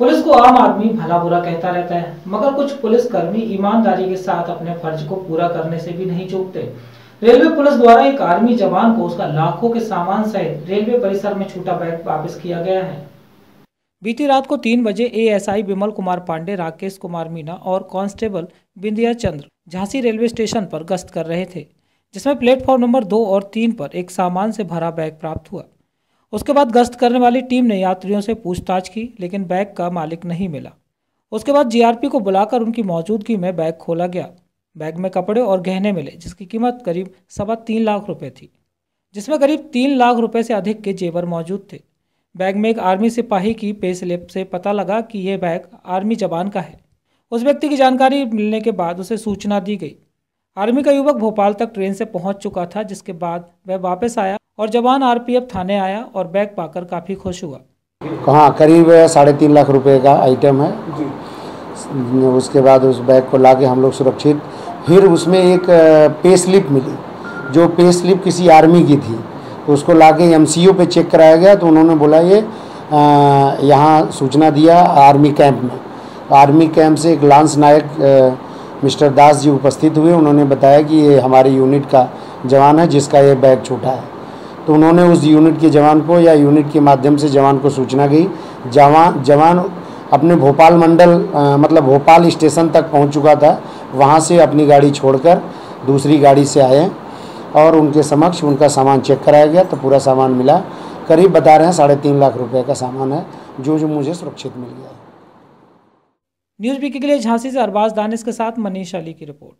को आम आदमी भला बुरा कहता रहता है, मगर कुछ पुलिसकर्मी ईमानदारी के साथ अपने फ़र्ज़ को पूरा करने से भी नहीं चूकते। रेलवे पुलिस द्वारा एक आर्मी जवान को उसका लाखों के सामान सहित रेलवे परिसर में छूटा बैग वापस किया गया है। बीती रात को तीन बजे एएसआई विमल कुमार पांडे, राकेश कुमार मीना और constable Bindiya Chandra Jhansi railway station पर गश्त कर रहे थे, जिसमें प्लेटफॉर्म नंबर दो और तीन पर एक सामान से भरा बैग प्राप्त हुआ। उसके बाद गश्त करने वाली टीम ने यात्रियों से पूछताछ की, लेकिन बैग का मालिक नहीं मिला। उसके बाद जीआरपी को बुलाकर उनकी मौजूदगी में बैग खोला गया। बैग में कपड़े और गहने मिले, जिसकी कीमत करीब सवा तीन लाख रुपए थी, जिसमें करीब तीन लाख रुपए से अधिक के जेवर मौजूद थे। बैग में एक आर्मी सिपाही की पे स्लिप से पता लगा कि यह बैग आर्मी जवान का है। उस व्यक्ति की जानकारी मिलने के बाद उसे सूचना दी गई। आर्मी का युवक भोपाल तक ट्रेन से पहुँच चुका था, जिसके बाद वह वापस आया और जवान आरपीएफ थाने आया और बैग पाकर काफ़ी खुश हुआ। हाँ करीब साढ़े तीन लाख रुपए का आइटम है। उसके बाद उस बैग को लाके हम लोग सुरक्षित। फिर उसमें एक पे स्लिप मिली। जो पे स्लिप किसी आर्मी की थी। उसको लाके एमसीयू पे चेक कराया गया। तो उन्होंने बोला ये यहाँ सूचना दिया आर्मी कैंप में। आर्मी कैंप से एक लांस नायक मिस्टर दास जी उपस्थित हुए। उन्होंने बताया कि ये हमारे यूनिट का जवान है जिसका ये बैग छूटा है। तो उन्होंने उस यूनिट के जवान को या यूनिट के माध्यम से जवान को सूचना गई। जवान जवान अपने भोपाल मंडल मतलब भोपाल स्टेशन तक पहुँच चुका था। वहाँ से अपनी गाड़ी छोड़कर दूसरी गाड़ी से आए और उनके समक्ष उनका सामान चेक कराया गया। तो पूरा सामान मिला। करीब बता रहे हैं साढ़े तीन लाख रुपए का सामान है, जो जो मुझे सुरक्षित मिल गया न्यूज़ बीके के लिए झांसी से अरबाज दानिश के साथ मनीष अली की रिपोर्ट।